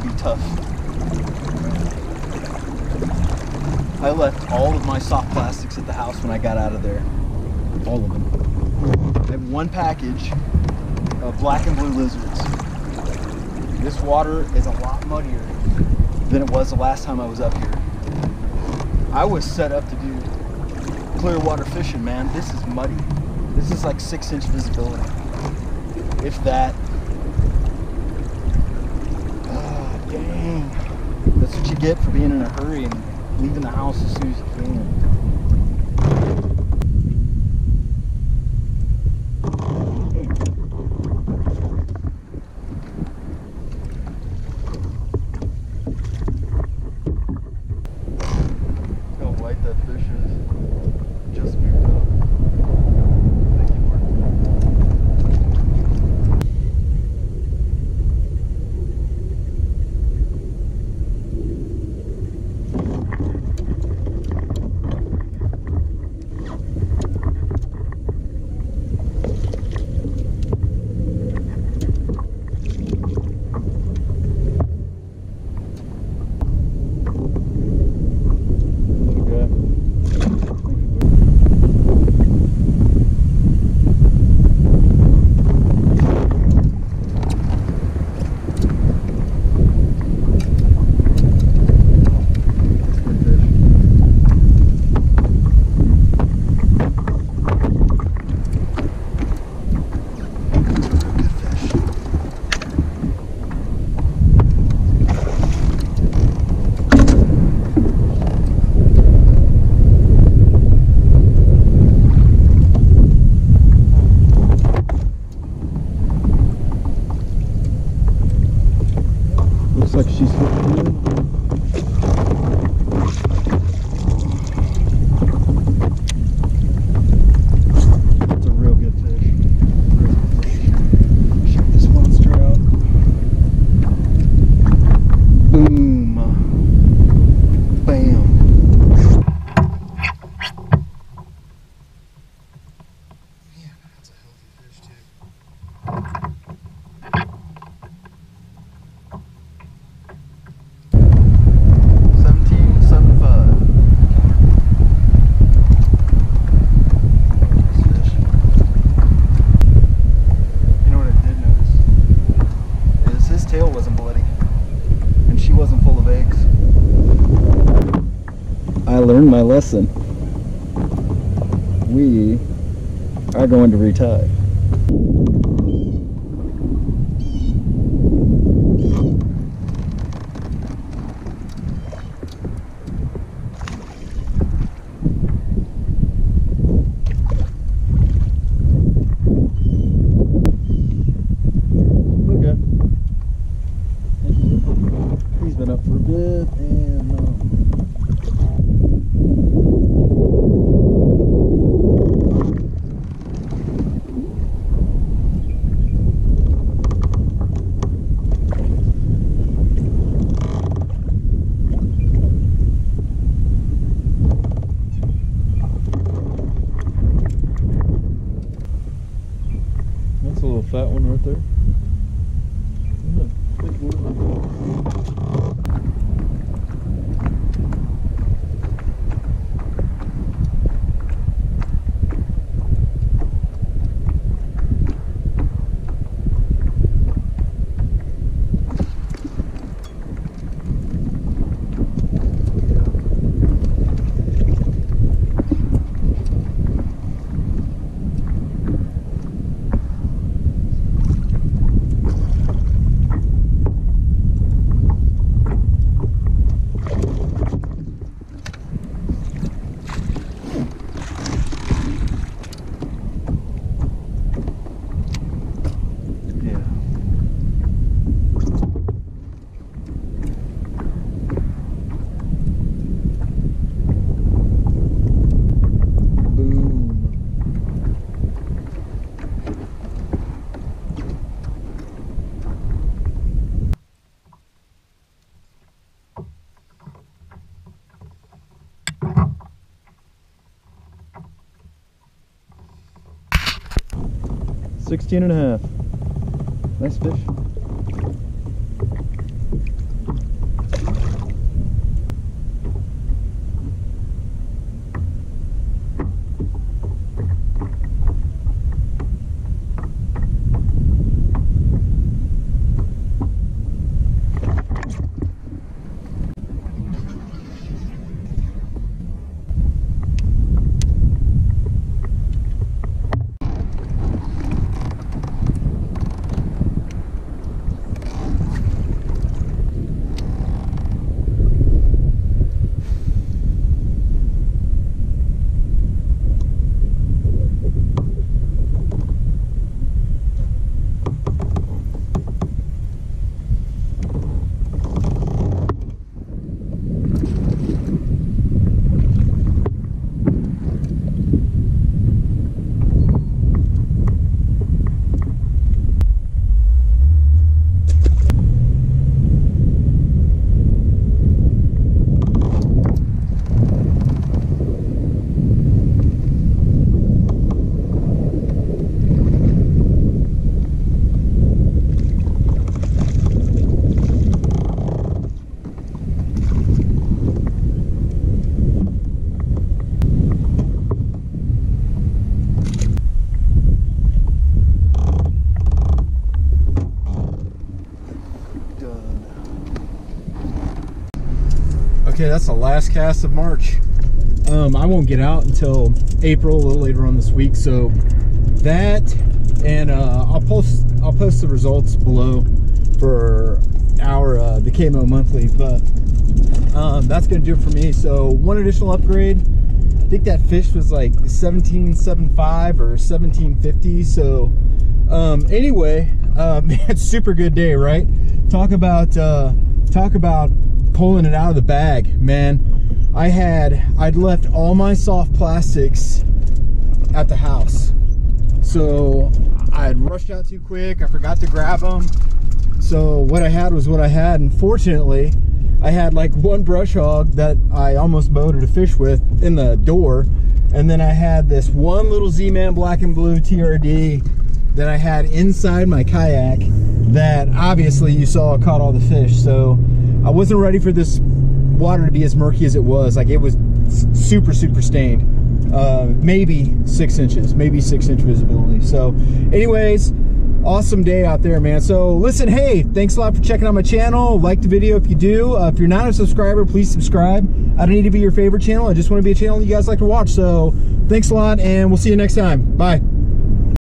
Gonna be tough. I left all of my soft plastics at the house when I got out of there. All of them. I have one package of black and blue lizards. This water is a lot muddier than it was the last time I was up here. I was set up to do clear water fishing, man. This is muddy. This is like six inch visibility. If that. Dang. That's what you get for being in a hurry and leaving the house as soon as you can. My lesson. We are going to retie. Right there. Yeah. 16 and a half. Nice fish. Okay, that's the last cast of March. Um, I won't get out until April, a little later on this week. So that, and uh, I'll post I'll post the results below for our uh, the KAMO monthly. But um, that's gonna do it for me. So one additional upgrade. I think that fish was like 1775 or 1750. So um, anyway, uh, man, super good day, right? Talk about uh, talk about pulling it out of the bag, man. I had I'd left all my soft plastics at the house, so I had rushed out too quick. I forgot to grab them. So what I had was what I had, and fortunately, I had like one brush hog that I almost boated a fish with in the door, and then I had this one little Z-Man Black and Blue TRD that I had inside my kayak that obviously you saw caught all the fish. So I wasn't ready for this water to be as murky as it was. Like it was super, super stained. Uh, maybe six inches, maybe six inch visibility. So anyways, awesome day out there, man. So listen, hey, thanks a lot for checking out my channel. Like the video if you do. Uh, if you're not a subscriber, please subscribe. I don't need to be your favorite channel. I just want to be a channel you guys like to watch. So thanks a lot and we'll see you next time. Bye.